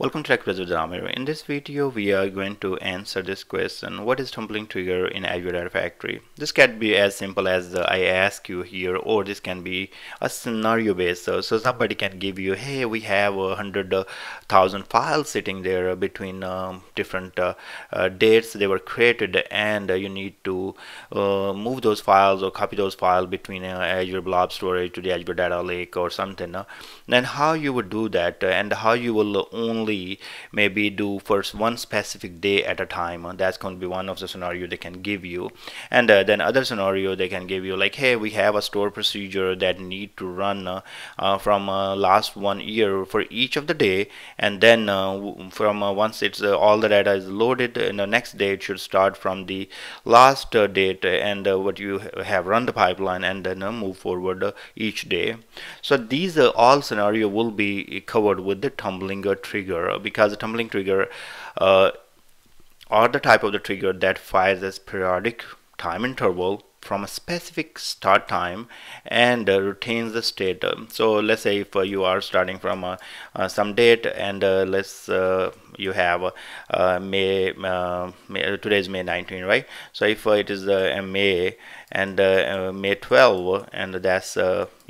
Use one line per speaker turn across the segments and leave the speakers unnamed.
Welcome to Tech with Amir. In this video, we are going to answer this question, what is tumbling trigger in Azure Data Factory? This can be as simple as uh, I ask you here, or this can be a scenario based. So, so somebody can give you, hey, we have a hundred uh, files sitting there between um, different uh, uh dates they were created, and uh, you need to uh, move those files or copy those files between Azure Blob Storage to the Azure Data Lake or something. then how you would do that, and how you will only only maybe do first one specific day at a time uh, that's going to be one of the scenario they can give you. And uh, then other scenario they can give you like hey we have a store procedure that need to run uh, uh from uh, last one year for each of the day. And then uh, from once it's all the data is loaded in the next day it should start from the last date and what you have run the pipeline and then move forward each day. So these all scenario will be covered with the tumbling trigger trigger because the tumbling trigger uh, are the type of the trigger that fires as periodic time interval from a specific start time and uh, retains the state. So let's say if uh, you are starting from uh, uh some date and uh, let's uh, you have May, May today is May 19 right? So if it is May and May 12 and that's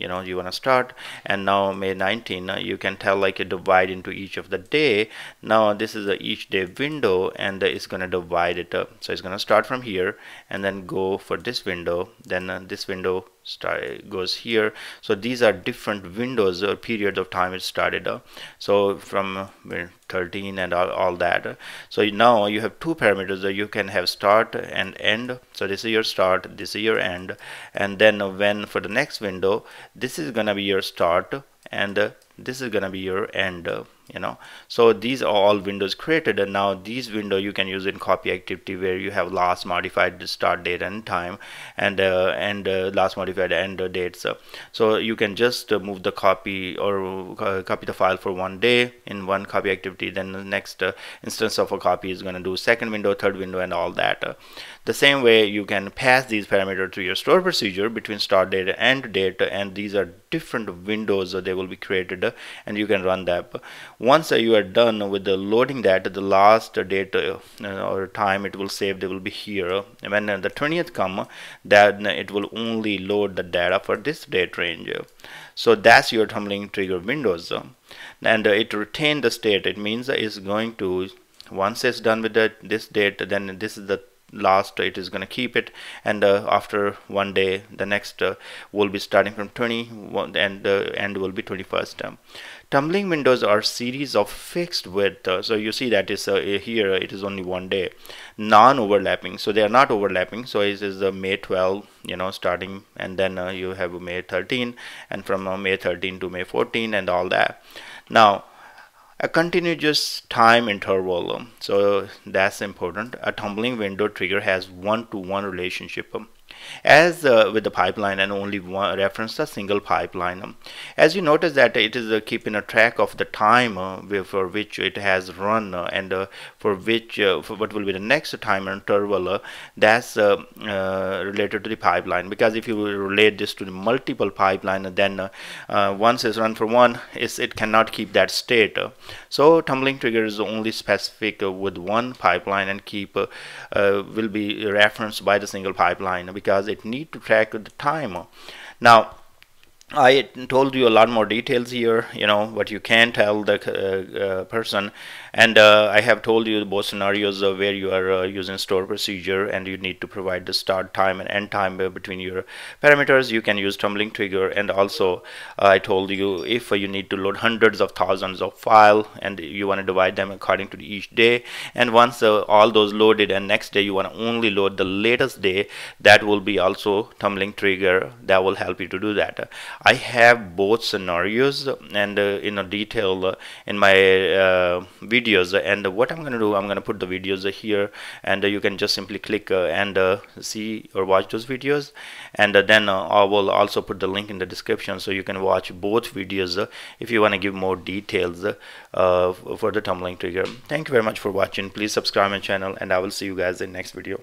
you know you want to start. And now May 19 uh, you can tell like a divide into each of the day. Now this is a each day window and it's going to divide it up. So it's going to start from here and then go for this window then uh, this window start goes here. So these are different windows or periods of time it started uh, so from uh, 13 and all, all that. So now you have two parameters that you can have start and end. So this is your start this is your end and then when for the next window this is gonna be your start and uh, this is gonna be your end you know. So these are all windows created and now these window you can use in copy activity where you have last modified start date and time and uh, and uh, last modified end dates so you can just uh, move the copy or uh, copy the file for one day in one copy activity then the next uh, instance of a copy is going to do second window third window and all that the same way you can pass these parameters to your store procedure between start date and date and these are different windows they will be created and you can run that once you are done with the loading that the last date uh, or time it will save they will be here. When the 20th come then it will only load the data for this date range. So that's your tumbling trigger windows. And it retain the state. It means it's going to once it's done with the, this date then this is the last it is going to keep it and uh, after one day the next uh, will be starting from 20 and the end will be 21st um, tumbling windows are series of fixed width uh, so you see that is uh, here it is only one day. Non-overlapping so they are not overlapping so it is the May 12 you know starting and then uh, you have May 13 and from uh, May 13 to May 14 and all that. Now a continuous time interval. So that's important. A tumbling window trigger has one-to-one -one relationship as uh, with the pipeline and only one reference a single pipeline um, as you notice that it is uh, keeping a track of the time uh, for which it has run uh, and uh, for which uh, for what will be the next time interval that's related to the pipeline. Because if you relate this to the multiple pipeline then once it's run for one it cannot keep that state so tumbling trigger is only specific with one pipeline and keep will be referenced by the single pipeline because it need to track the timer. Now I told you a lot more details here, you know, what you can tell the uh, uh, person. And uh, I have told you both scenarios where you are uh, using store procedure and you need to provide the start time and end time between your parameters. You can use tumbling trigger. And also, uh, I told you if you need to load hundreds of thousands of file and you want to divide them according to each day. And once uh, all those loaded and next day you want to only load the latest day, that will be also tumbling trigger. That will help you to do that. I have both scenarios and uh, in a detail uh, in my uh, videos. And what I'm going to do I'm going to put the videos here. And uh, you can just simply click uh, and uh, see or watch those videos. And then I will also put the link in the description so you can watch both videos if you want to give more details for the tumbling trigger thank you very much for watching. Please subscribe my channel and I will see you guys in next video